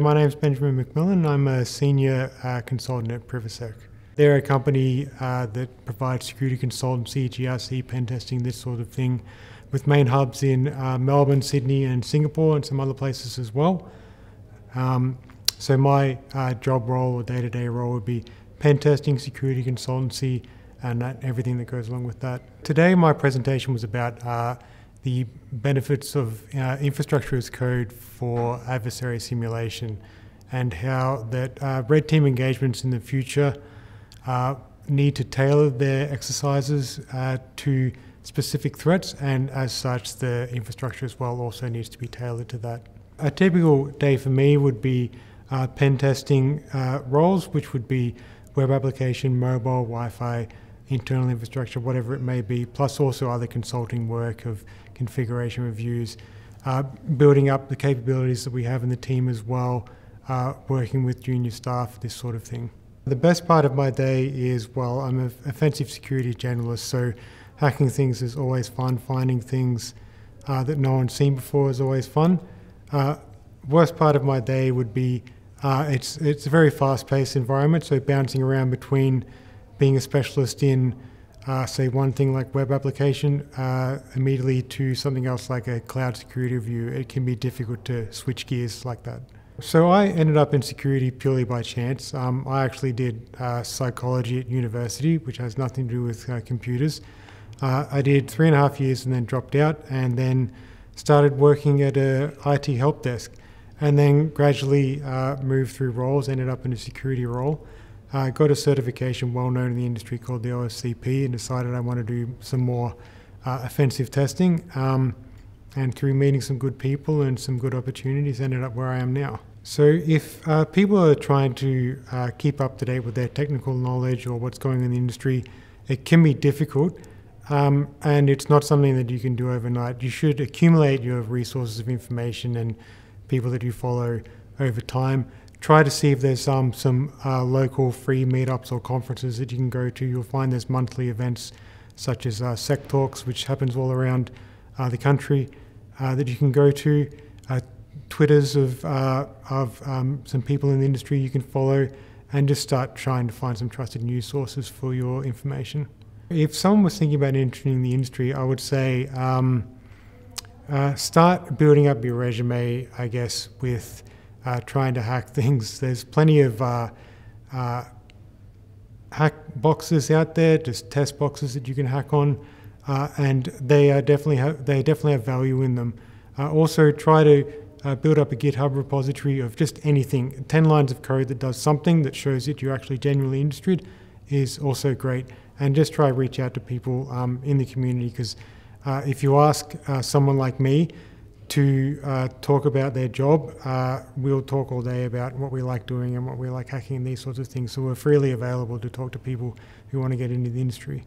My name is Benjamin McMillan. I'm a senior uh, consultant at Privasec. They're a company uh, that provides security consultancy, GRC, pen testing, this sort of thing, with main hubs in uh, Melbourne, Sydney, and Singapore, and some other places as well. Um, so my uh, job role or day-to-day role would be pen testing, security consultancy, and that, everything that goes along with that. Today, my presentation was about uh, the benefits of uh, infrastructure as code for adversary simulation and how that uh, red team engagements in the future uh, need to tailor their exercises uh, to specific threats and as such the infrastructure as well also needs to be tailored to that. A typical day for me would be uh, pen testing uh, roles which would be web application, mobile, Wi-Fi, internal infrastructure, whatever it may be, plus also other consulting work of configuration reviews, uh, building up the capabilities that we have in the team as well, uh, working with junior staff, this sort of thing. The best part of my day is, well, I'm an offensive security generalist, so hacking things is always fun, finding things uh, that no one's seen before is always fun. Uh, worst part of my day would be uh, it's, it's a very fast-paced environment, so bouncing around between being a specialist in, uh, say, one thing like web application, uh, immediately to something else like a cloud security review, it can be difficult to switch gears like that. So I ended up in security purely by chance. Um, I actually did uh, psychology at university, which has nothing to do with uh, computers. Uh, I did three and a half years and then dropped out, and then started working at a IT help desk, and then gradually uh, moved through roles. Ended up in a security role. I got a certification well known in the industry called the OSCP and decided I want to do some more uh, offensive testing. Um, and through meeting some good people and some good opportunities, ended up where I am now. So, if uh, people are trying to uh, keep up to date with their technical knowledge or what's going on in the industry, it can be difficult. Um, and it's not something that you can do overnight. You should accumulate your resources of information and people that you follow over time try to see if there's um, some uh, local free meetups or conferences that you can go to. You'll find there's monthly events such as uh, Sec Talks, which happens all around uh, the country, uh, that you can go to. Uh, Twitters of, uh, of um, some people in the industry you can follow, and just start trying to find some trusted news sources for your information. If someone was thinking about entering the industry, I would say um, start building up your resume, I guess, with uh, trying to hack things. There's plenty of uh, uh, hack boxes out there, just test boxes that you can hack on, uh, and they are definitely have, they definitely have value in them. Uh, also, try to uh, build up a GitHub repository of just anything. Ten lines of code that does something that shows that you're actually genuinely interested is also great. And just try reach out to people um, in the community because if you ask someone like me, to uh, talk about their job. Uh, we'll talk all day about what we like doing and what we like hacking and these sorts of things. So we're freely available to talk to people who want to get into the industry.